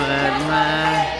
for man.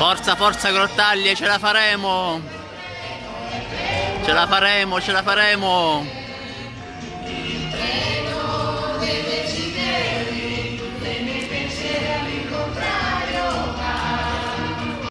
Forza, forza Grottaglie, ce la faremo! Ce la faremo, ce la faremo!